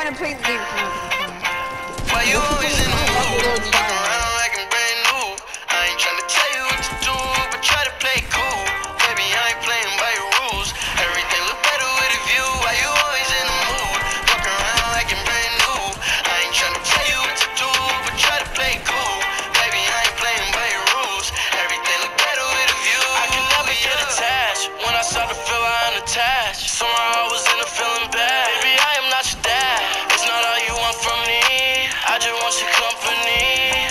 I played the game. Why you always in the mood? Walk around like I'm brand new. I ain't tryna tell you what to do, but try to play cool. Baby, I ain't playing by your rules. Everything look better with a view. Why you always in the mood? Walk around like I'm brand new. I ain't tryna tell you what to do, but try to play cool. Baby, I ain't playing by your rules. Everything look better with a view. I can never get attached. When I start to feel I'm unattached. Somehow wants your company.